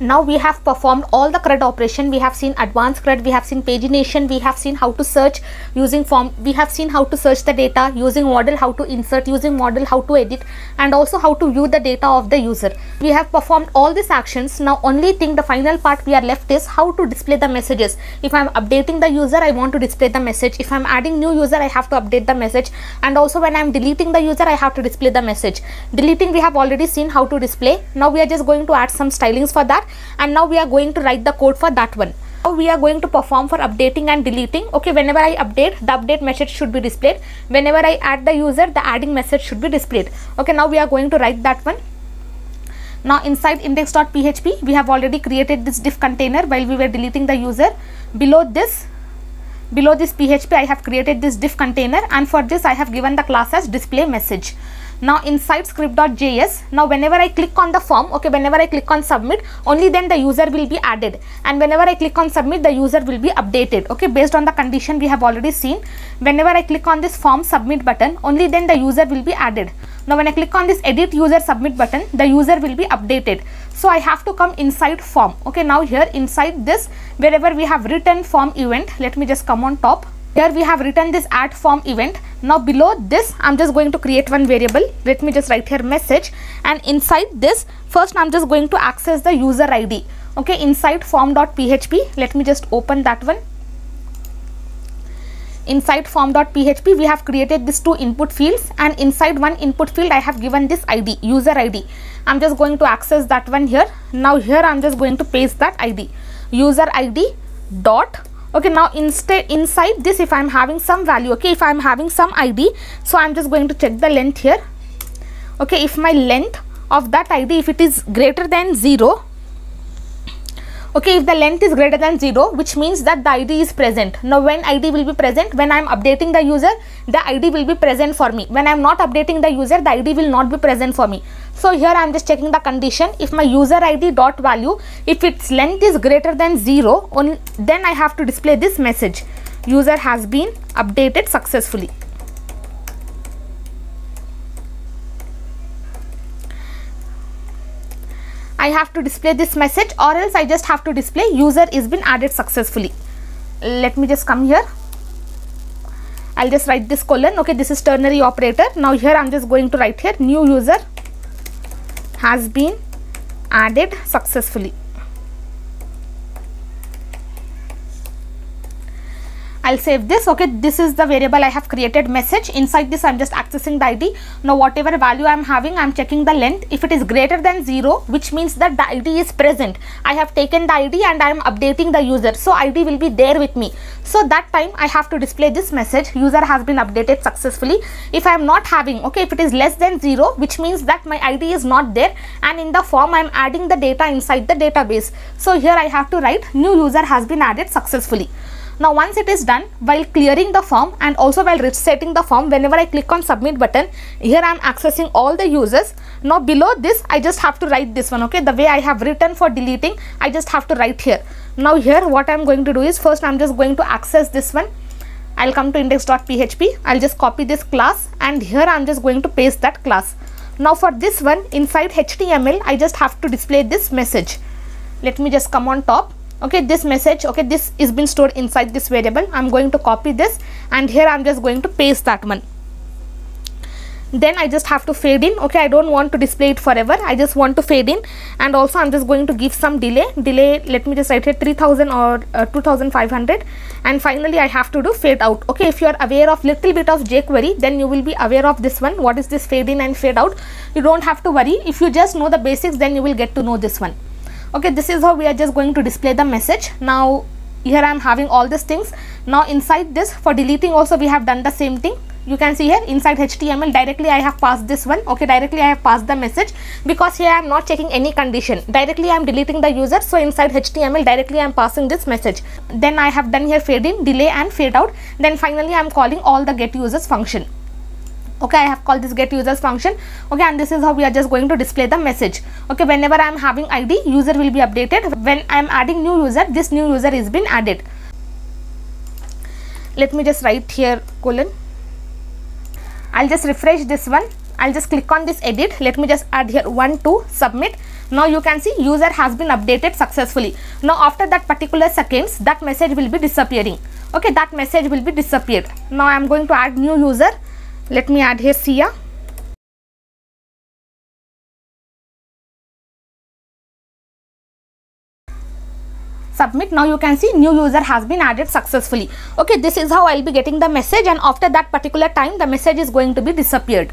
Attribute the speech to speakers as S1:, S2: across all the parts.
S1: now we have performed all the CRUD operation. We have seen advanced CRUD. We have seen pagination. We have seen how to search using form. We have seen how to search the data using model how to insert using model how to edit and also how to view the data of the user. We have performed all these actions. Now only thing the final part we are left is how to display the messages. If i'm updating the user i want to display the message. If i'm adding new user i have to update the message. And also when i'm deleting the user i have to display the message. Deleting we have already seen how to display. Now we are just going to add some stylings for that and now we are going to write the code for that one. Now we are going to perform for updating and deleting. Okay whenever i update the update message should be displayed. Whenever i add the user the adding message should be displayed. Okay now we are going to write that one. Now inside index.php we have already created this div container while we were deleting the user. Below this below this php i have created this div container. And for this i have given the class as display message now inside script.js now whenever i click on the form okay whenever i click on submit only then the user will be added. And whenever i click on submit the user will be updated okay based on the condition we have already seen. Whenever i click on this form submit button only then the user will be added. Now when i click on this edit user submit button the user will be updated. So i have to come inside form okay. Now here inside this wherever we have written form event let me just come on top. Here we have written this add form event now below this i'm just going to create one variable. Let me just write here message. And inside this first i'm just going to access the user id okay inside form.php let me just open that one. Inside form.php we have created these two input fields. And inside one input field i have given this id user id i'm just going to access that one here. Now here i'm just going to paste that id user id dot okay now instead inside this if i'm having some value okay if i'm having some id so i'm just going to check the length here. Okay if my length of that id if it is greater than 0 okay if the length is greater than 0 which means that the id is present. Now when id will be present when i am updating the user the id will be present for me. When i am not updating the user the id will not be present for me. So here i am just checking the condition. If my user id dot value if its length is greater than 0 on then i have to display this message. User has been updated successfully I have to display this message or else I just have to display user is been added successfully. Let me just come here. I'll just write this colon. Okay, this is ternary operator. Now here I'm just going to write here new user has been added successfully. I'll save this. Okay, this is the variable I have created message. Inside this, I'm just accessing the ID. Now, whatever value I'm having, I'm checking the length. If it is greater than 0, which means that the ID is present. I have taken the ID and I am updating the user. So, ID will be there with me. So, that time I have to display this message. User has been updated successfully. If I am not having, okay, if it is less than 0, which means that my ID is not there. And in the form, I am adding the data inside the database. So, here I have to write new user has been added successfully. Now once it is done, while clearing the form and also while resetting the form, whenever I click on submit button, here I am accessing all the users. Now below this, I just have to write this one, okay? The way I have written for deleting, I just have to write here. Now here what I am going to do is first I am just going to access this one. I'll come to index.php. I'll just copy this class and here I'm just going to paste that class. Now for this one inside HTML, I just have to display this message. Let me just come on top okay this message okay this is been stored inside this variable. I'm going to copy this and here i'm just going to paste that one. Then i just have to fade in. Okay i don't want to display it forever. I just want to fade in. And also i'm just going to give some delay. Delay let me just write here 3000 or uh, 2500 and finally i have to do fade out. Okay if you are aware of little bit of jquery then you will be aware of this one. What is this fade in and fade out? You don't have to worry. If you just know the basics then you will get to know this one okay this is how we are just going to display the message. Now here i am having all these things. Now inside this for deleting also we have done the same thing. You can see here inside html directly i have passed this one. Okay directly i have passed the message. Because here i am not checking any condition. Directly i am deleting the user so inside html directly i am passing this message. Then i have done here fade in delay and fade out. Then finally i am calling all the get users function okay i have called this get users function okay and this is how we are just going to display the message okay whenever i am having id user will be updated when i am adding new user this new user is been added let me just write here colon i'll just refresh this one I'll just click on this edit. Let me just add here 1 to submit. Now you can see user has been updated successfully. Now after that particular seconds that message will be disappearing. Okay that message will be disappeared. Now I am going to add new user. Let me add here Sia. submit. Now you can see new user has been added successfully. Okay this is how i'll be getting the message and after that particular time the message is going to be disappeared.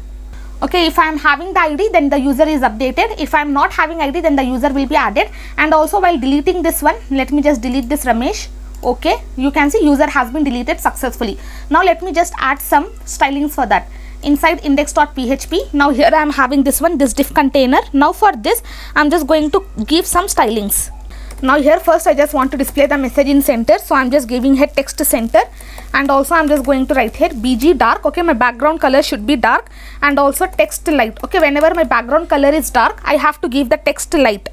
S1: Okay if i am having the id then the user is updated. If i am not having id then the user will be added. And also while deleting this one let me just delete this ramesh okay? You can see user has been deleted successfully. Now let me just add some stylings for that. Inside index.php now here i am having this one this div container. Now for this i'm just going to give some stylings. Now here first I just want to display the message in center. So I'm just giving here text center. And also I'm just going to write here BG dark. Okay my background color should be dark. And also text light. Okay whenever my background color is dark I have to give the text light.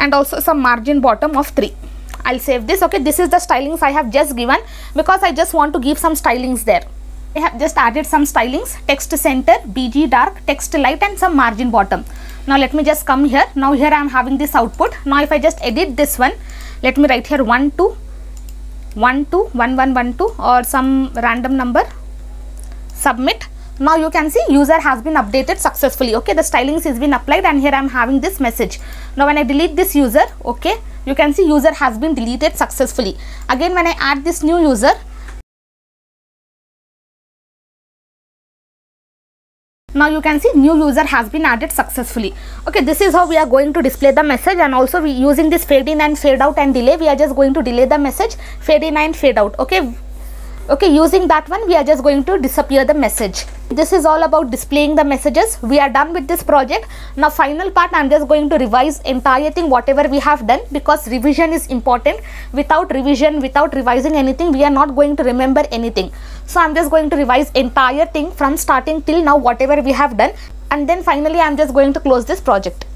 S1: And also some margin bottom of 3 I'll save this okay? This is the stylings I have just given because I just want to give some stylings there. I have just added some stylings text center BG dark text light and some margin bottom. Now let me just come here. Now here i am having this output. Now if i just edit this one let me write here 1 2 1 2 1 1 1 2 or some random number submit. Now you can see user has been updated successfully okay? The stylings has been applied and here i am having this message. Now when i delete this user okay you can see user has been deleted successfully. Again when i add this new user now you can see new user has been added successfully. Okay this is how we are going to display the message and also we using this fade in and fade out and delay we are just going to delay the message fade in and fade out. Okay okay using that one we are just going to disappear the message. This is all about displaying the messages. We are done with this project. Now final part i'm just going to revise entire thing whatever we have done because revision is important. Without revision without revising anything we are not going to remember anything. So i'm just going to revise entire thing from starting till now whatever we have done. And then finally i'm just going to close this project